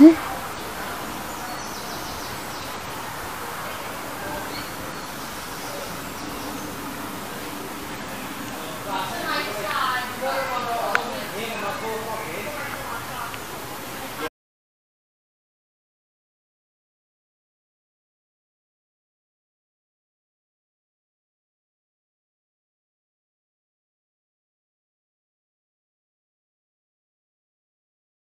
诶